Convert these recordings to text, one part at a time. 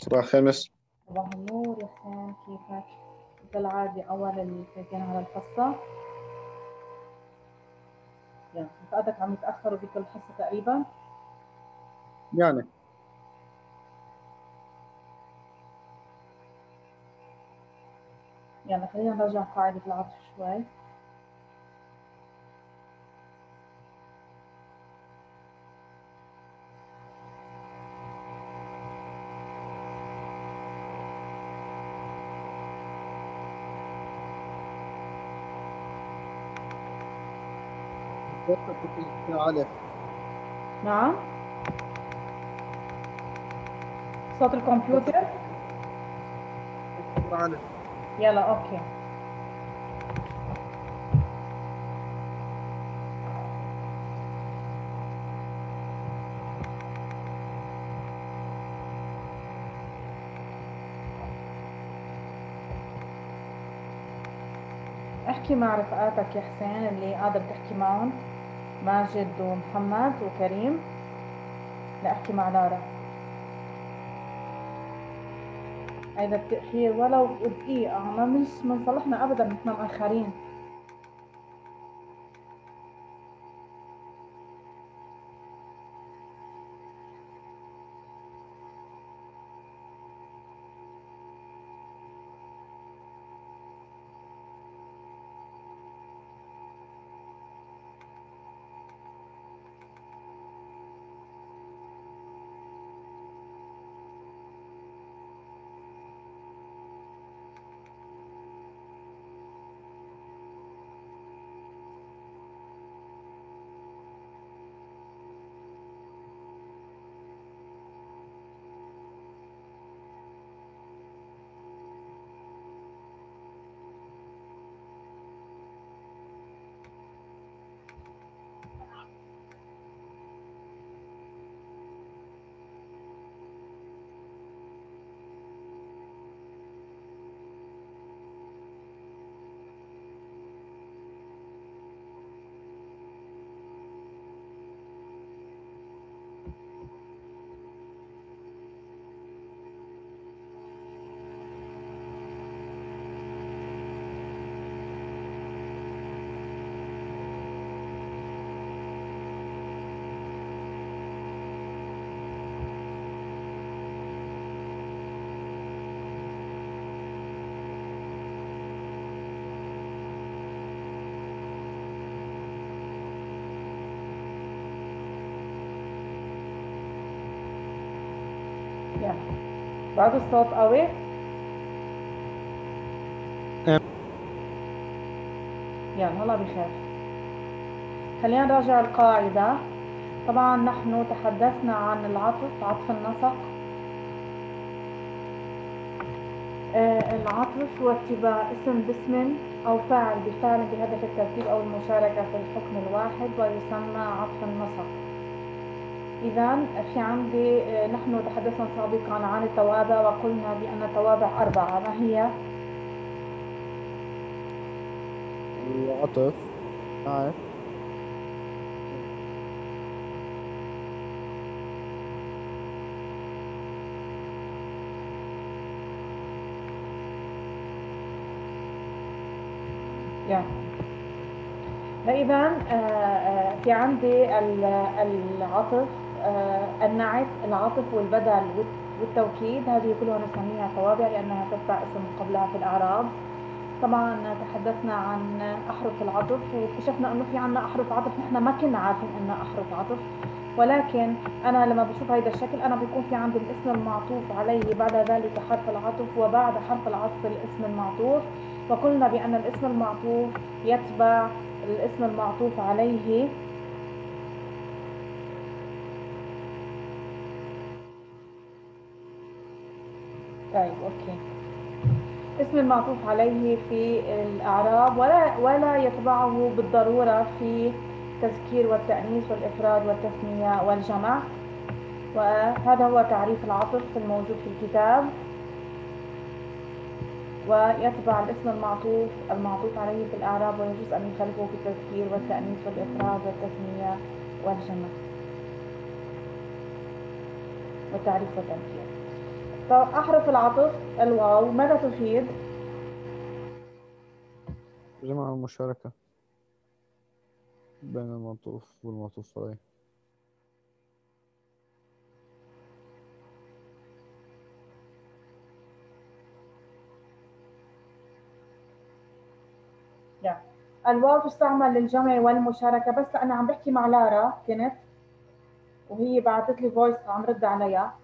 صباح الخمس صباح النور يا حسين كيفك؟ كالعادة أول الفايتين على الحصة يعني رفقاتك عم يتأخروا بكل حصة تقريبا؟ يعني يعني خلينا نرجع قاعدة العطف شوي علي. نعم. صوت الكمبيوتر. علي. يلا أوكي. احكي مع رفقاتك يا حسين اللي قادر تحكي معهم. ماجد ومحمد وكريم لأحكي مع لارا. هيدا التأخير ولو دقيقة ما مش من صالحنا أبدا نحن مأخرين بعد الصوت قوي. يلا هلا بخير خلينا نراجع القاعدة. طبعا نحن تحدثنا عن العطف عطف النسق. آه، العطف هو اتباع اسم باسم أو فاعل بفعل بهدف الترتيب أو المشاركة في الحكم الواحد ويسمى عطف النسق. إذا في عندي آه، نحن تحدثنا سابقا عن التوابع وقلنا بأن التوابع أربعة. ما هي؟ العطف. معك يا. فإذا آه، آه، في عندي ال- العطف. النعت العطف والبدل والت- والتوكيد هذه كلها نسميها توابع لأنها تتبع اسم قبلها في الأعراب. طبعا تحدثنا عن أحرف العطف واكتشفنا أنه في عنا أحرف عطف نحن ما كنا عارفين أنها أحرف عطف. ولكن أنا لما بشوف هذا الشكل أنا بيكون في عندي الاسم المعطوف عليه بعد ذلك حرف العطف وبعد حرف العطف الاسم المعطوف. وقلنا بأن الاسم المعطوف يتبع الاسم المعطوف عليه. طيب أوكي. اسم المعطوف عليه في الأعراب ولا ولا يتبعه بالضرورة في التذكير والتأنيث والإفراد والتثنية والجمع. وهذا هو تعريف العطف الموجود في الكتاب. ويتبع الاسم المعطوف المعطوف عليه في الأعراب ويجوز أن يخالفه في التذكير والتأنيث والإفراد والتثنية والجمع. والتعريف والتنكير أحرف العطف الواو ماذا تفيد؟ جمع المشاركة بين المعطوف والمعطوف عليه. الواو تستعمل للجمع والمشاركة بس أنا عم بحكي مع لارا كنت وهي بعثت لي فويس عم رد عليها.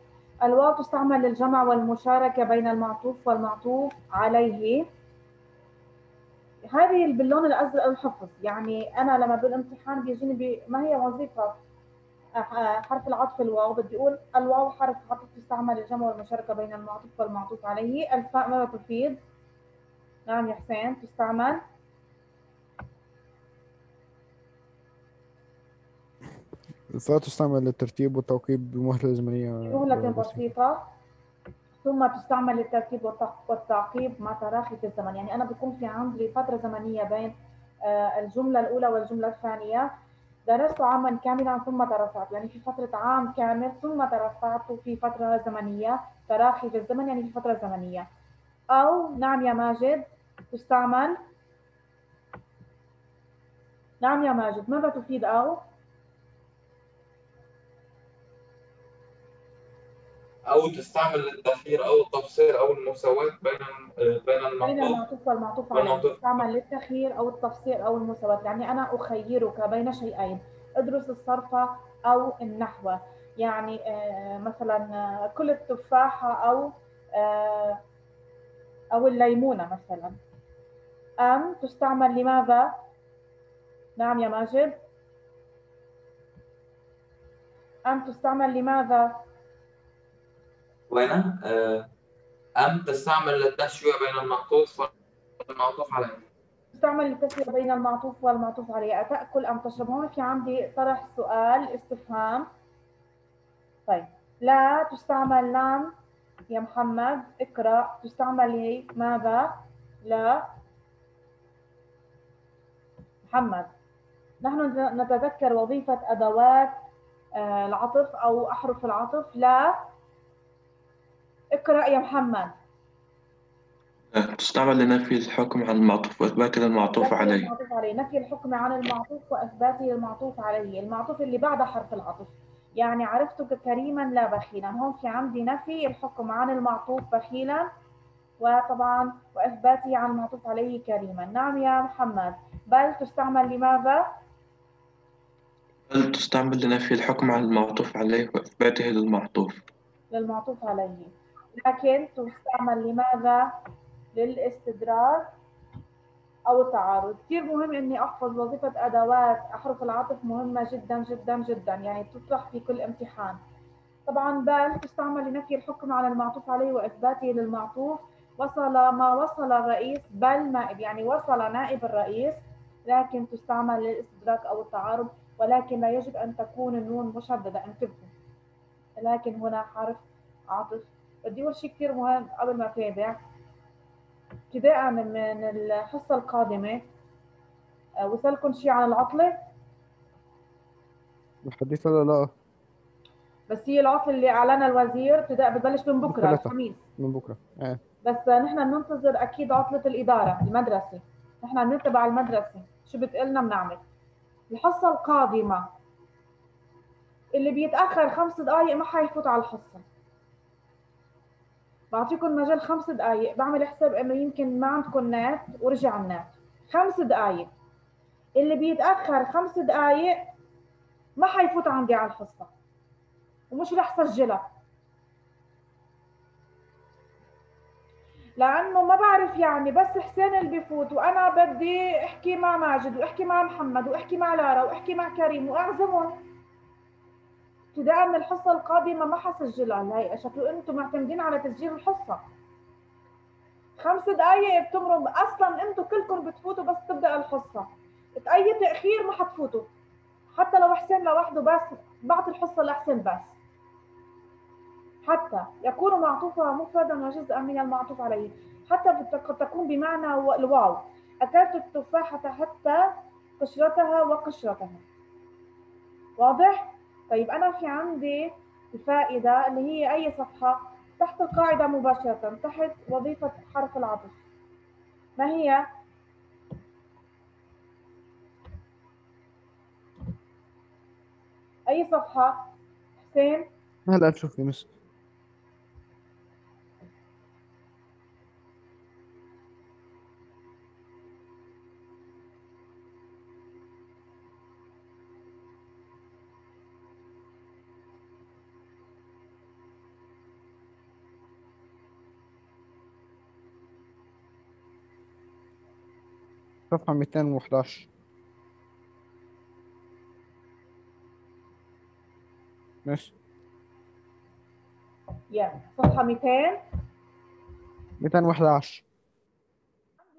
الواو تستعمل للجمع والمشاركة بين المعطوف والمعطوف عليه. هذه باللون الأزرق الحفظ. يعني أنا لما بالامتحان بيجيني ما هي وظيفة؟ حرف العطف الواو. بدي أقول الواو حرف عطف تستعمل للجمع والمشاركة بين المعطوف والمعطوف عليه. الفاء ماذا تفيد نعم يا حسين تستعمل. الفاء تستعمل للترتيب والتوقيب بمهلة زمنية مهلة بسيطة. ثم تستعمل للترتيب والتعقيب مع تراخي في الزمن. يعني أنا بكون في عندي فترة زمنية بين آه، الجملة الأولى والجملة الثانية. درست عاما كاملا ثم ترفعت يعني في فترة عام كامل ثم ترفعت في فترة زمنية تراخي في الزمن يعني في فترة زمنية. أو نعم يا ماجد تستعمل. نعم يا ماجد ماذا تفيد أو؟ أو تستعمل التأخير أو التفصيل أو المساواة بين بين المعطوف والمعطوف عليه تستعمل للتأخير أو التفصيل أو المساواة. يعني أنا أخيرك بين شيئين. ادرس الصرف أو النحو. يعني آه، مثلا آه، كل التفاحة أو آه، أو الليمونة مثلا. أم تستعمل لماذا؟ نعم يا ماجد. أم تستعمل لماذا؟ وين آه، أم تستعمل التسوية بين المعطوف والمعطوف عليه. تستعمل التسوية بين المعطوف والمعطوف عليه. أتأكل أم تشرب هون في عندي طرح سؤال استفهام. طيب لا تستعمل لام يا محمد اقرأ. تستعمل هي ماذا؟ لا. محمد نحن نتذكر وظيفة أدوات آه، العطف أو أحرف العطف. لا. اقرأ يا محمد. تستعمل لنفي الحكم عن المعطوف وإثبات المعطوف عليه. المعطوف عليه. نفي الحكم عن المعطوف وإثباته للمعطوف عليه. المعطوف اللي بعد حرف العطف. يعني عرفتك كريما لا بخيلا. هون في عندي نفي الحكم عن المعطوف بخيلا. وطبعا وإثباته عن المعطوف عليه كريما. نعم يا محمد. بل تستعمل لماذا؟ بل تستعمل لنفي الحكم عن المعطوف عليه وإثباته للمعطوف. للمعطوف عليه. لكن تستعمل لماذا؟ للاستدراك أو التعارض. كثير مهم إني أحفظ وظيفة أدوات. أحرف العطف مهمة جدا جدا جدا. يعني تطرح في كل امتحان. طبعا بل تستعمل لنفي الحكم على المعطوف عليه وإثباته للمعطوف. وصل ما وصل الرئيس بل نائب. يعني وصل نائب الرئيس لكن تستعمل للاستدراك أو التعارض. ولكن لا يجب أن تكون النون مشددة انتبهوا لكن هنا حرف عطف. بدي أقول شيء كثير مهم قبل ما أتابع. ابتداء من الحصة القادمة. آه، وصلكم شيء عن العطلة؟ الحديث ولا لا؟ بس هي العطلة اللي أعلنها الوزير ابتداء بتبلش من بكرة الخميس. من بكرة. إيه بس نحن بننتظر أكيد عطلة الإدارة المدرسة. نحن بنتبع المدرسة. شو بتقلنا بنعمل؟ الحصة القادمة. اللي بيتأخر خمس دقائق ما حيفوت على الحصة. بعطيكم مجال خمس دقائق بعمل حساب إنه يمكن ما عندكم نت ورجع النت. خمس دقائق اللي بيتأخر خمس دقائق ما حيفوت عندي على الحصة. ومش رح سجلها. لأنه ما بعرف يعني بس حسين اللي بيفوت وأنا بدي أحكي مع ماجد وأحكي مع محمد وأحكي مع لارا وأحكي مع كريم وأعزمهم. ابتداء من الحصة القادمة ما حسجلها. الهيئه شكله أنتم معتمدين على تسجيل الحصة. خمس دقائق بتمروا أصلا أنتم كلكم بتفوتوا بس تبدأ الحصة. اي تأخير ما حتفوتوا. حتى لو حسين لوحده بس بعطي الحصة لحسين بس. حتى يكون معطوفها مفردا وجزءا من المعطوف عليه. حتى قد تكون بمعنى الواو. اكلت التفاحة حتى قشرتها وقشرتها. واضح؟ طيب أنا في عندي الفائدة اللي هي أي صفحة تحت القاعدة مباشرة تحت وظيفة حرف العطف ما هي؟ أي صفحة؟ حسين؟ هلا شوف يونس صفحة 211 ماشي. يا صفحة 200 211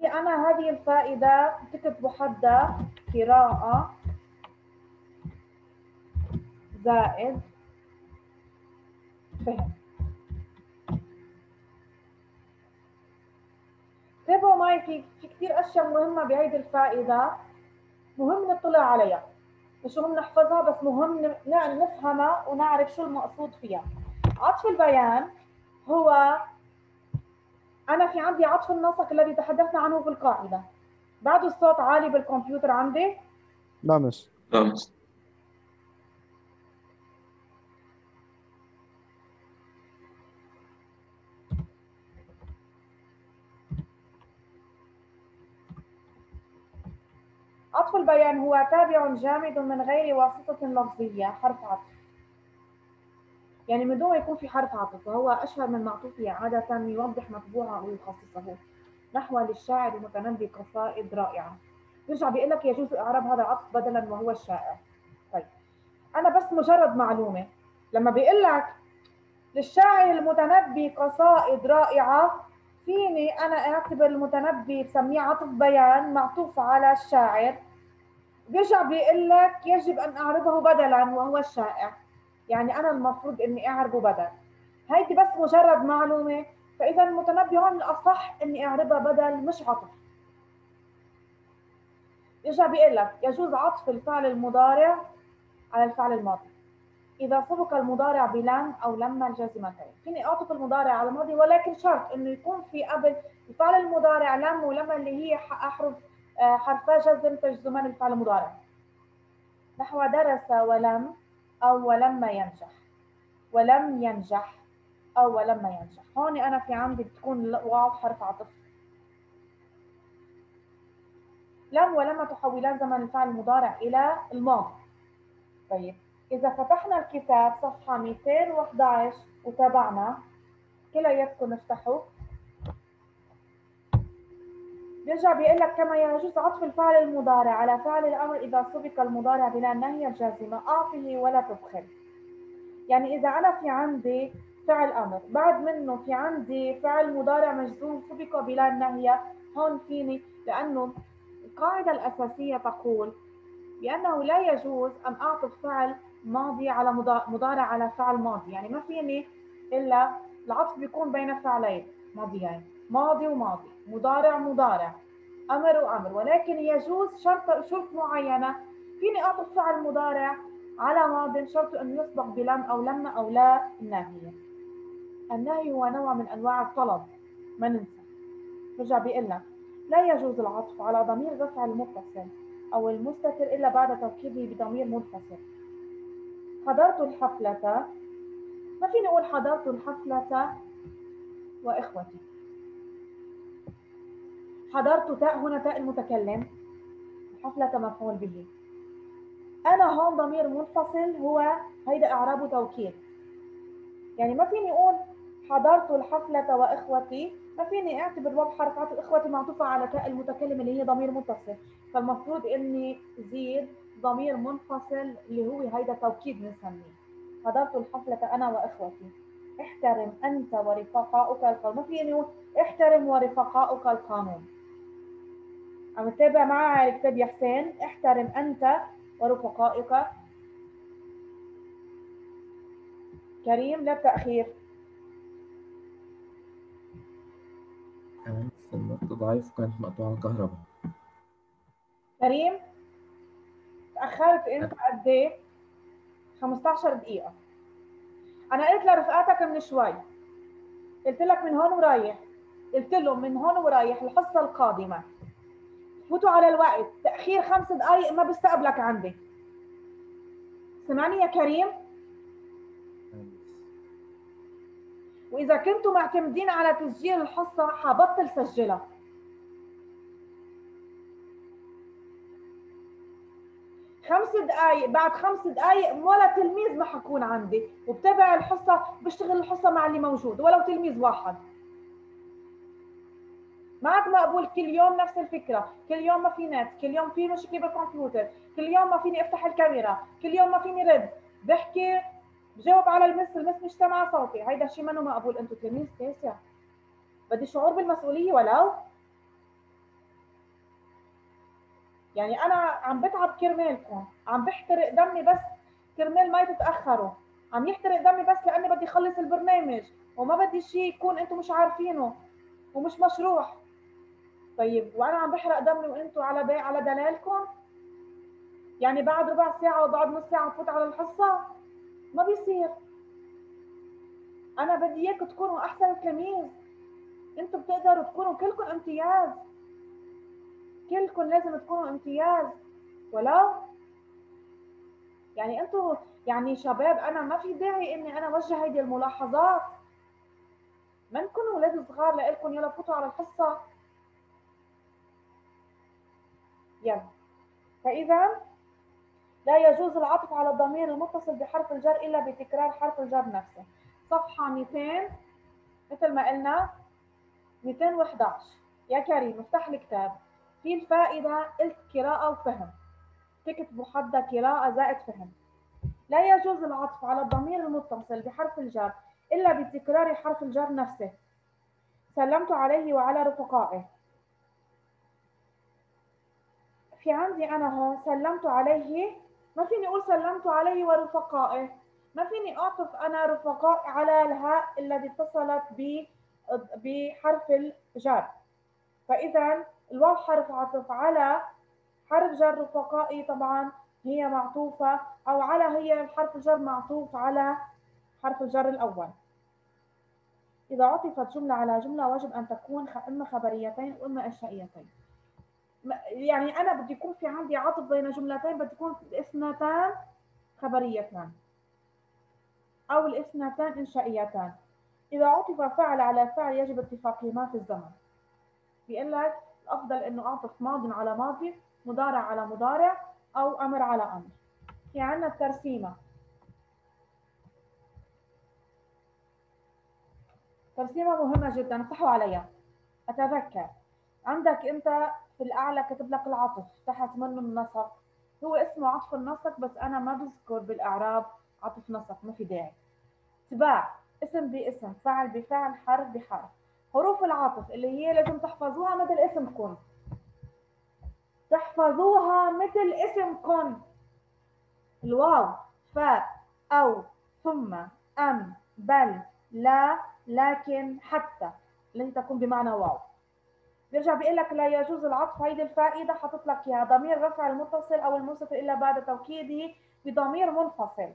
عندي أنا هذه الفائدة تكتب حدها قراءة. زائد. فهم. انتبهوا معي في في كثير أشياء مهمة بهيدي الفائدة. مهم نطلع عليها. مش مهم نحفظها بس مهم نفهمها ونعرف شو المقصود فيها. عطف البيان هو أنا في عندي عطف النسق الذي تحدثنا عنه في القاعدة. بعد الصوت عالي بالكمبيوتر عندي. لا مس لا مس عطف البيان هو تابع جامد من غير واسطة لفظية حرف عطف. يعني من دون يكون في حرف عطف وهو أشهر من معطوفه عادة يوضح مطبوعه أو يخصصه. نحو للشاعر المتنبي قصائد رائعة. يرجع بيقول لك يجوز إعراب هذا العطف بدلا وهو الشاعر طيب. أنا بس مجرد معلومة. لما بيقول لك للشاعر المتنبي قصائد رائعة فيني أنا أعتبر المتنبي بسميه عطف بيان معطوف على الشاعر؟ بيرجع بيقول لك يجب أن اعربه بدلا وهو الشائع. يعني أنا المفروض إني اعربه بدل هيدي بس مجرد معلومة. فاذا المتنبي هون الأصح إني اعربها بدل مش عطف. يرجع بيقول لك يجوز عطف الفعل المضارع على الفعل الماضي. إذا سبق المضارع بلم أو لما الجازمتين. فيني أعطف المضارع على الماضي ولكن شرط إنه يكون في قبل الفعل المضارع لم ولما اللي هي أحرف حرفا جزم تجزمان الفعل المضارع نحو درس ولم أو ولما ينجح. ولم ينجح أو ولما ينجح. هون أنا في عندي بتكون واو حرف عطف. لم ولما تحولان زمن الفعل المضارع إلى الماضي. طيب إذا فتحنا الكتاب صفحة 211 وتابعنا كلياتكم افتحوا. بيرجع بيقول لك كما يجوز عطف الفعل المضارع على فعل الأمر إذا سبق المضارع بلا النهي الجازمه أعطه ولا تبخل يعني إذا أنا في عندي فعل أمر بعد منه في عندي فعل مضارع مجزوم سبق بلا النهي هون فيني؟ لأنه القاعدة الأساسية تقول بأنه لا يجوز أن أعطف فعل ماضي على مضارع على فعل ماضي. يعني ما فيني إلا العطف بيكون بين فعلين ماضيين. ماضي وماضي مضارع مضارع أمر وأمر. ولكن يجوز شرط شرط معينة. فيني اعطف فعل مضارع على ماض؟ شرط أن يسبق بلم أو لما أو لا الناهيه النهي هو نوع من أنواع الطلب ما ننسى. رجع بيقول لك لا يجوز العطف على ضمير رفع المتصل أو المستتر إلا بعد توكيده بضمير منفصل. حضرت الحفلة. ما فيني أقول حضرت الحفلة؟ وإخوتي. حضرت تاء هنا تاء المتكلم. حفلة مفعول به. أنا هون ضمير منفصل هو هيدا إعرابه توكيد يعني ما فيني أقول حضرت الحفلة وإخوتي ما فيني أعتبر حرف عطف إخوتي معطوفة على تاء المتكلم اللي هي ضمير متصل. فالمفروض إني زيد ضمير منفصل اللي هو هيدا توكيد بنسميه. حضرت الحفلة أنا وإخوتي. احترم أنت ورفقاؤك القانون. ما فيني أقول احترم ورفقاؤك القانون. عم تتابع معي على الكتاب يا حسين احترم أنت ورفقائك. كريم لا تأخير. كانت النت ضعيف وكانت مقطوعة الكهرباء. كريم تأخرت أنت قد إيه؟ 15 دقيقة. أنا قلت لرفقاتك من شوي. قلت لك من هون ورايح. قلت لهم من هون ورايح الحصة القادمة. فوتوا على الوقت تأخير خمس دقائق ما بستقبلك عندي. سمعني يا كريم. وإذا كنتوا معتمدين على تسجيل الحصة حبطل سجلها. خمس دقائق بعد خمس دقائق ولا تلميذ ما حكون عندي. وبتابع الحصة بشتغل الحصة مع اللي موجود ولو تلميذ واحد. معك مقبول كل يوم نفس الفكرة كل يوم ما في نت كل يوم في مشكلة بالكمبيوتر كل يوم ما فيني أفتح الكاميرا كل يوم ما فيني رد. بحكي بجاوب على المس المس مش سامعه صوتي. هيدا الشيء منه مقبول أنتم تلميذ تاسع. بدي شعور بالمسؤولية ولو؟ يعني أنا عم بتعب كرمالكم. عم بحترق دمي بس كرمال ما تتاخروا عم يحترق دمي بس لأني بدي اخلص البرنامج وما بدي شيء يكون أنتم مش عارفينه ومش مشروح. طيب وأنا عم بحرق دمي وأنتم على بي على دلالكم؟ يعني بعد ربع ساعة وبعد نص ساعة بفوت على الحصة؟ ما بيصير. أنا بدي إياكم تكونوا أحسن تلاميذ أنتم بتقدروا تكونوا كلكم امتياز. كلكم لازم تكونوا امتياز. ولو يعني أنتم يعني شباب أنا ما في داعي إني أنا اوجه هيدي الملاحظات. منكم أولاد صغار لإلكم يلا فوتوا على الحصة. يلا فإذا لا يجوز العطف على الضمير المتصل بحرف الجر إلا بتكرار حرف الجر نفسه. صفحة 200 مثل ما قلنا 211 يا كريم افتح الكتاب. في الفائدة قلت قراءة وفهم. تكتبوا حدا قراءة زائد فهم. لا يجوز العطف على الضمير المتصل بحرف الجر إلا بتكرار حرف الجر نفسه. سلمت عليه وعلى رفقائه. في عندي أنا هون سلمت عليه. ما فيني أقول سلمت عليه ورفقائه. ما فيني أعطف أنا رفقائي على الهاء الذي اتصلت بحرف الجر. فإذا الواو حرف عطف على حرف جر رفقائي طبعا هي معطوفة أو على هي الحرف الجر معطوف على حرف الجر الأول. إذا عطفت جملة على جملة وجب أن تكون إما خبريتين وإما إنشائيتين. يعني أنا بدي يكون في عندي عطف بين جملتين بدي يكون الاثنتان خبريتان أو الاثنتان إنشائيتان. إذا عطف فعل على فعل يجب اتفاقهما في الزمن. بيقول لك الأفضل إنه أعطف ماض على ماضي مضارع على مضارع أو أمر على أمر. في عندنا الترسيمة. ترسيمة مهمة جدا افتحوا عليها. أتذكر. عندك أنت في الاعلى كتب لك العطف تحت منه النسق. هو اسمه عطف النسق بس أنا ما بذكر بالإعراب عطف نسق ما في داعي. تباع اسم باسم فعل بفعل حرف بحرف. حروف العطف اللي هي لازم تحفظوها مثل اسمكم. تحفظوها مثل اسمكم. الواو فاء أو ثم أم بل لا لكن حتى. التي تكون بمعنى واو. بيرجع بيقول لك لا يجوز العطف هيدي الفائدة حاطط لك اياها ضمير رفع المتصل أو المنصف إلا بعد توكيده بضمير منفصل.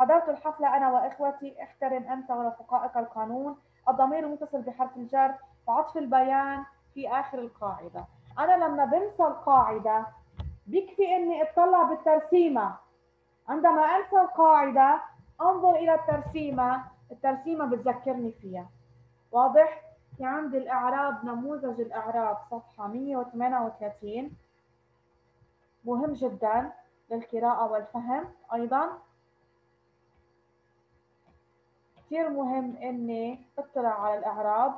حضرت الحفلة أنا وإخوتي احترم أنت ورفقائك القانون الضمير المتصل بحرف الجر وعطف البيان في آخر القاعدة. أنا لما بنسى القاعدة بيكفي إني اطلع بالترسيمة. عندما أنسى القاعدة أنظر إلى الترسيمة الترسيمة بتذكرني فيها. واضح؟ في عندي الإعراب نموذج الإعراب صفحة 138 مهم جدا للقراءة والفهم. أيضا كثير مهم إني أطلع على الأعراب.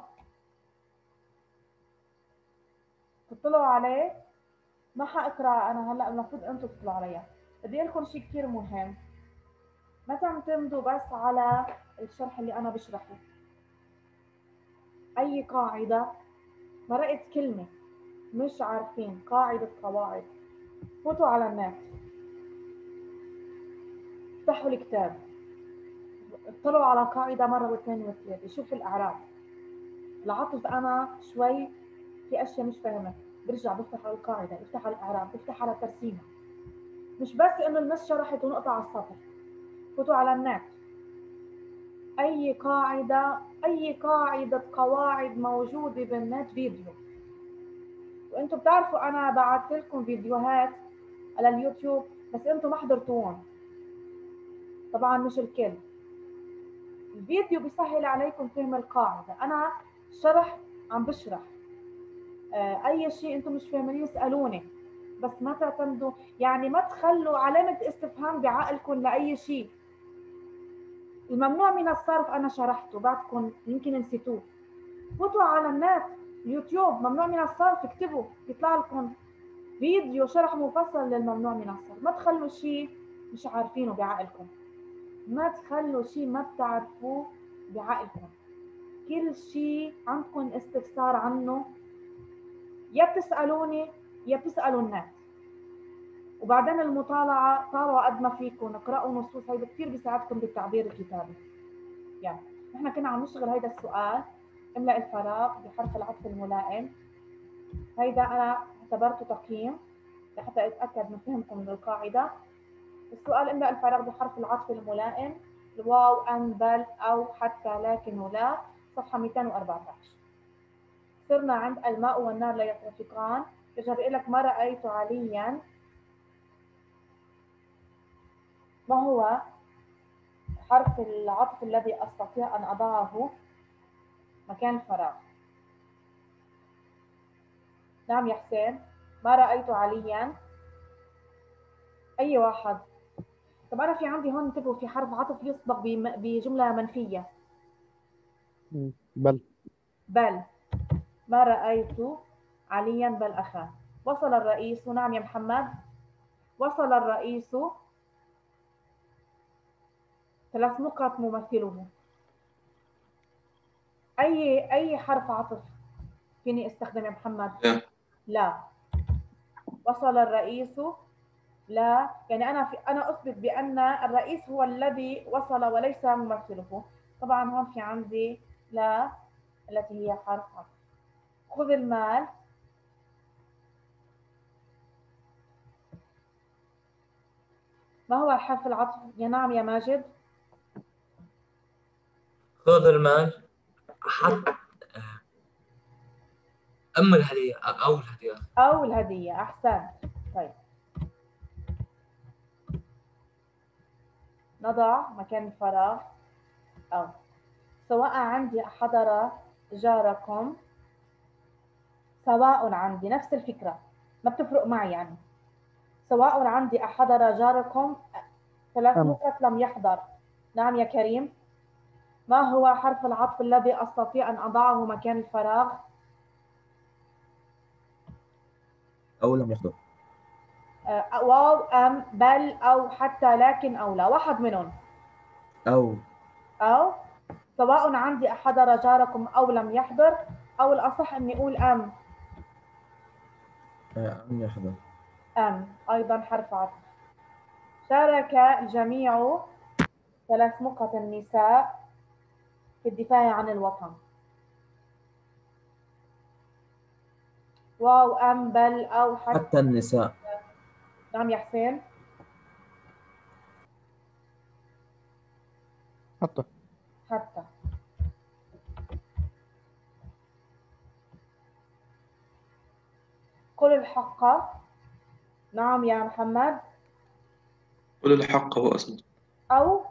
تطلعوا عليه. ما حأقرأ أنا هلأ المفروض أنتم تطلعوا عليها بدي لكم شيء كثير مهم. ما تعتمدوا بس على الشرح اللي أنا بشرحه. أي قاعدة مرقت كلمة مش عارفين قاعدة قواعد. فوتوا على النت. افتحوا الكتاب. اطلعوا على قاعدة مرة واثنين وثلاثة. شوف الأعراب العطف أنا شوي في أشياء مش فاهمة. برجع بفتح على القاعدة بفتح على الأعراب بفتح على الترسيمة مش بس إنه المس شرحت ونقطع على السطر فوتوا على النت. أي قاعدة أي قاعدة قواعد موجودة بالنت فيديو. وأنتم بتعرفوا أنا بعثت لكم فيديوهات على اليوتيوب بس أنتم ما حضرتوهم. طبعا مش الكل. الفيديو بيسهل عليكم فهم القاعدة. أنا شرح عم بشرح. آه، أي شيء أنتم مش فاهمين اسألوني بس ما تعتمدوا يعني ما تخلوا علامة استفهام بعقلكم لأي شيء. الممنوع من الصرف أنا شرحته بعدكم يمكن نسيتوه. فوتوا على النت يوتيوب ممنوع من الصرف اكتبوا يطلع لكم فيديو شرح مفصل للممنوع من الصرف. ما تخلوا شيء مش عارفينه بعقلكم. ما تخلوا شيء ما بتعرفوه بعقلكم. كل شيء عندكم استفسار عنه يا بتسألوني يا بتسألوا الناس وبعدين المطالعة طالعوا قد ما فيكم اقرأوا نصوص. هيدا كثير بيساعدكم بالتعبير الكتابي. يعني نحن كنا عم نشتغل هيدا السؤال املأ الفراغ بحرف العطف الملائم. هيدا أنا اعتبرته تقييم لحتى أتأكد من فهمكم للقاعدة السؤال املأ الفراغ بحرف العطف الملائم. الواو أن بل أو حتى لكن ولا. صفحة 214 صرنا عند الماء والنار لا يترافقان رجع بيقول لك ما رأيت عليا. ما هو حرف العطف الذي أستطيع أن أضعه؟ مكان الفراغ نعم يا حسين. ما رأيت عليا؟ أي واحد. طب أنا في عندي هون انتبهوا في حرف عطف يسبق بجملة منفية. بل. بل. ما رأيت عليا بل أخاه وصل الرئيس. نعم يا محمد. وصل الرئيس. ثلاث نقط ممثله أي أي حرف عطف فيني استخدم يا محمد؟ لا. لا. وصل الرئيس. لا. يعني أنا في أنا أثبت بأن الرئيس هو الذي وصل وليس ممثله. طبعا هون في عندي لا التي هي حرف عطف. خذ المال. ما هو حرف العطف؟ يا نعم يا ماجد. خذ المال حتى أما الهدية أو الهدية؟ أو الهدية أحسنت طيب. نضع مكان الفراغ. أو. سواء عندي حضر جاركم. سواء عندي نفس الفكرة. ما بتفرق معي يعني. سواء عندي أحضر جاركم. ثلاث أم. نقط لم يحضر. نعم يا كريم. ما هو حرف العطف الذي أستطيع أن أضعه مكان الفراغ؟ أو لم يحضر. آه، واو أم بل أو حتى لكن أو لا. واحد منهم. أو. أو. سواء عندي حضر جاركم أو لم يحضر أو الأصح أني أقول أم. آه، أم يحضر. أم. أيضا حرف عطف. شارك الجميع ثلاث نقط النساء. في الدفاع عن الوطن. واو أم بل أو حتى حتى النساء. نعم يا حسين. حتى. حتى. قل الحق. نعم يا محمد. قل الحق هو أصلا أو